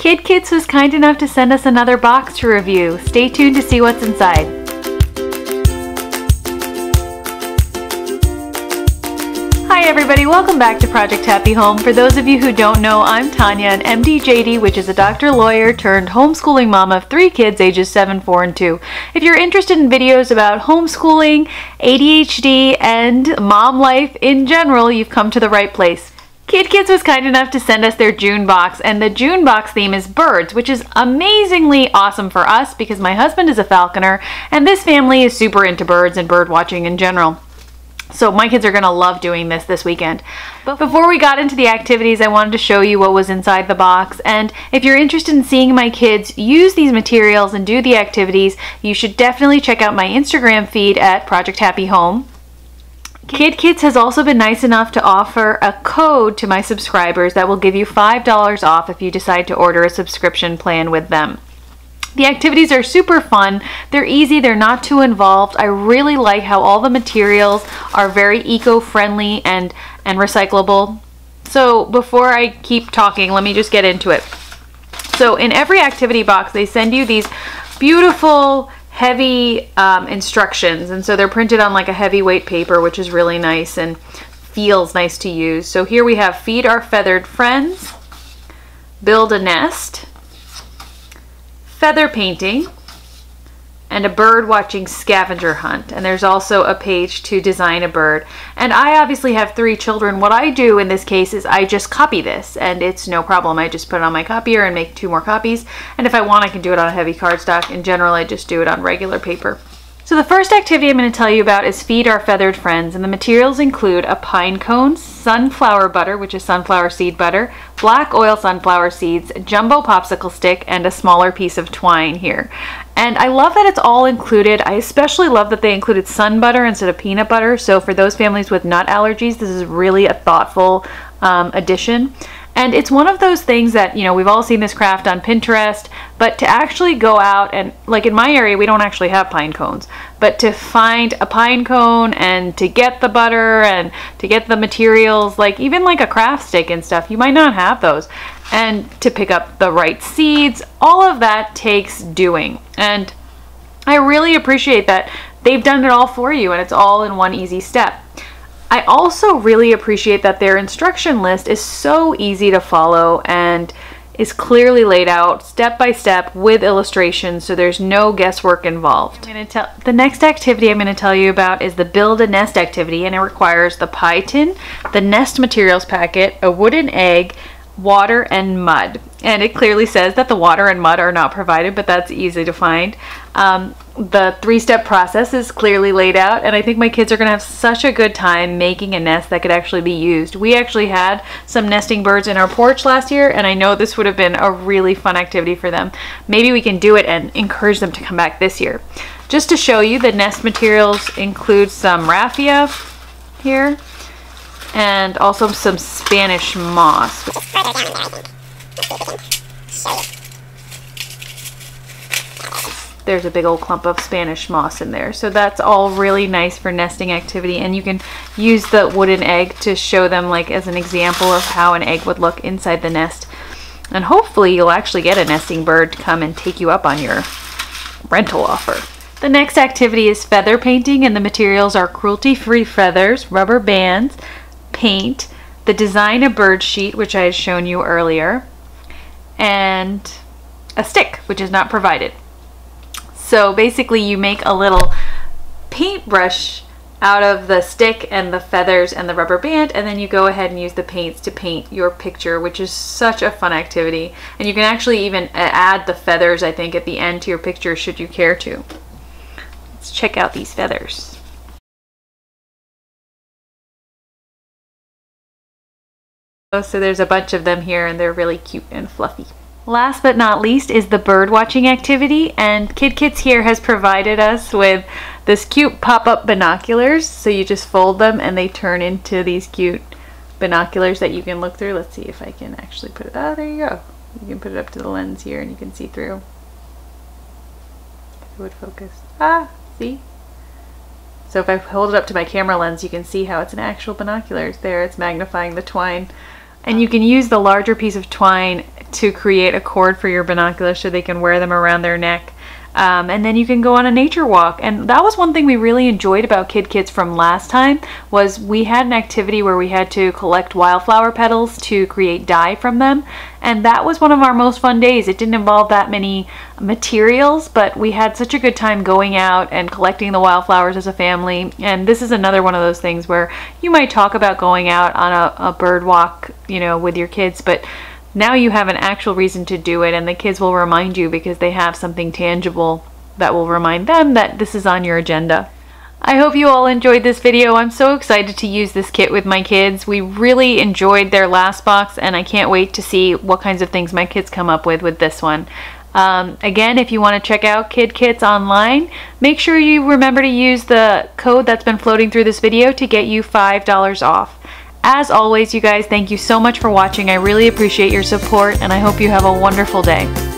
Kid Kits was kind enough to send us another box to review. Stay tuned to see what's inside. Hi everybody, welcome back to Project Happy Home. For those of you who don't know, I'm Tanya, an MD-JD, which is a doctor lawyer turned homeschooling mom of three kids ages 7, 4, and 2. If you're interested in videos about homeschooling, ADHD, and mom life in general, you've come to the right place. Kid Kits was kind enough to send us their June box, and the June box theme is birds, which is amazingly awesome for us because my husband is a falconer, and this family is super into birds and bird watching in general. So my kids are going to love doing this this weekend. But before we got into the activities, I wanted to show you what was inside the box. And if you're interested in seeing my kids use these materials and do the activities, you should definitely check out my Instagram feed at Project Happy Home. Kid Kits has also been nice enough to offer a code to my subscribers that will give you $5 off if you decide to order a subscription plan with them. The activities are super fun. They're easy, they're not too involved. I really like how all the materials are very eco-friendly and, and recyclable. So before I keep talking, let me just get into it. So in every activity box, they send you these beautiful, heavy um, instructions. And so they're printed on like a heavyweight paper, which is really nice and feels nice to use. So here we have Feed Our Feathered Friends, Build a Nest, feather painting, and a bird watching scavenger hunt. And there's also a page to design a bird. And I obviously have three children. What I do in this case is I just copy this and it's no problem. I just put it on my copier and make two more copies. And if I want, I can do it on heavy cardstock. In general, I just do it on regular paper. So the first activity I'm going to tell you about is Feed Our Feathered Friends, and the materials include a pine cone, sunflower butter, which is sunflower seed butter, black oil sunflower seeds, jumbo popsicle stick, and a smaller piece of twine here. And I love that it's all included. I especially love that they included sun butter instead of peanut butter. So for those families with nut allergies, this is really a thoughtful um, addition. And it's one of those things that, you know, we've all seen this craft on Pinterest, but to actually go out and, like in my area, we don't actually have pine cones, but to find a pine cone and to get the butter and to get the materials, like even like a craft stick and stuff, you might not have those. And to pick up the right seeds, all of that takes doing. And I really appreciate that they've done it all for you and it's all in one easy step. I also really appreciate that their instruction list is so easy to follow and is clearly laid out step by step with illustrations so there's no guesswork involved. The next activity I'm going to tell you about is the build a nest activity and it requires the pie tin, the nest materials packet, a wooden egg, water and mud. And it clearly says that the water and mud are not provided, but that's easy to find. Um, the three-step process is clearly laid out, and I think my kids are going to have such a good time making a nest that could actually be used. We actually had some nesting birds in our porch last year, and I know this would have been a really fun activity for them. Maybe we can do it and encourage them to come back this year. Just to show you, the nest materials include some raffia here, and also some Spanish moss. There's a big old clump of Spanish moss in there. So that's all really nice for nesting activity. And you can use the wooden egg to show them like as an example of how an egg would look inside the nest. And hopefully you'll actually get a nesting bird to come and take you up on your rental offer. The next activity is feather painting and the materials are cruelty-free feathers, rubber bands, paint, the design a bird sheet, which I had shown you earlier, and a stick, which is not provided. So basically you make a little paintbrush out of the stick and the feathers and the rubber band and then you go ahead and use the paints to paint your picture which is such a fun activity and you can actually even uh, add the feathers I think at the end to your picture should you care to. Let's check out these feathers. So there's a bunch of them here and they're really cute and fluffy. Last but not least is the bird watching activity and Kid Kits here has provided us with this cute pop-up binoculars. So you just fold them and they turn into these cute binoculars that you can look through. Let's see if I can actually put it, oh there you go. You can put it up to the lens here and you can see through. If it would focus. Ah, see? So if I hold it up to my camera lens, you can see how it's an actual binoculars. There, it's magnifying the twine and you can use the larger piece of twine to create a cord for your binoculars so they can wear them around their neck. Um, and then you can go on a nature walk. And that was one thing we really enjoyed about kid kits from last time was we had an activity where we had to collect wildflower petals to create dye from them. And that was one of our most fun days. It didn't involve that many materials but we had such a good time going out and collecting the wildflowers as a family. And this is another one of those things where you might talk about going out on a, a bird walk you know with your kids but now you have an actual reason to do it and the kids will remind you because they have something tangible that will remind them that this is on your agenda. I hope you all enjoyed this video. I'm so excited to use this kit with my kids. We really enjoyed their last box and I can't wait to see what kinds of things my kids come up with with this one. Um, again, if you want to check out Kid Kits online, make sure you remember to use the code that's been floating through this video to get you $5 off. As always, you guys, thank you so much for watching. I really appreciate your support and I hope you have a wonderful day.